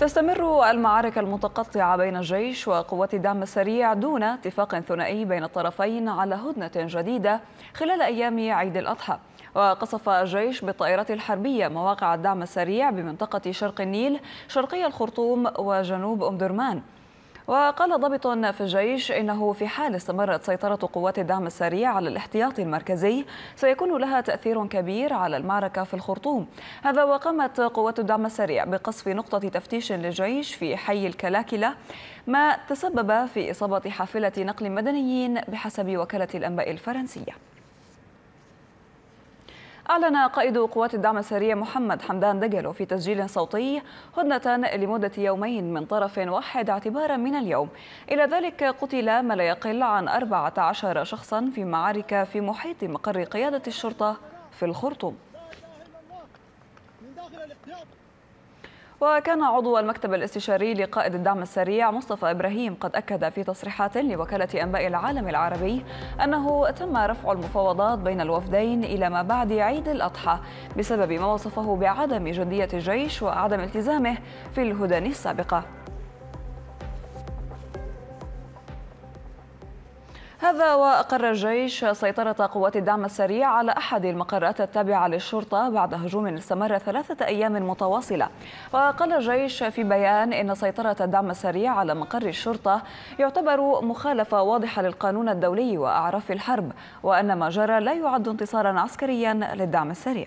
تستمر المعارك المتقطعة بين الجيش وقوات الدعم السريع دون اتفاق ثنائي بين الطرفين على هدنة جديدة خلال أيام عيد الأضحى. وقصف الجيش بالطائرات الحربية مواقع الدعم السريع بمنطقة شرق النيل شرقي الخرطوم وجنوب أم درمان وقال ضابط في الجيش إنه في حال استمرت سيطرة قوات الدعم السريع على الاحتياطي المركزي سيكون لها تأثير كبير على المعركة في الخرطوم. هذا وقامت قوات الدعم السريع بقصف نقطة تفتيش للجيش في حي الكلاكلة ما تسبب في إصابة حافلة نقل مدنيين بحسب وكالة الأنباء الفرنسية. أعلن قائد قوات الدعم السريع محمد حمدان دجلو في تسجيل صوتي هدنة لمدة يومين من طرف واحد اعتبارا من اليوم. إلى ذلك قتل ما لا يقل عن 14 شخصا في معارك في محيط مقر قيادة الشرطة في الخرطوم. وكان عضو المكتب الاستشاري لقائد الدعم السريع مصطفى إبراهيم قد أكد في تصريحات لوكالة أنباء العالم العربي أنه تم رفع المفاوضات بين الوفدين إلى ما بعد عيد الأضحى بسبب ما وصفه بعدم جدية الجيش وعدم التزامه في الهدن السابقة. هذا وأقر الجيش سيطرة قوات الدعم السريع على أحد المقرات التابعة للشرطة بعد هجوم استمر ثلاثة أيام متواصلة. وقال الجيش في بيان إن سيطرة الدعم السريع على مقر الشرطة يعتبر مخالفة واضحة للقانون الدولي وأعراف الحرب وأن ما جرى لا يعد انتصارا عسكريا للدعم السريع.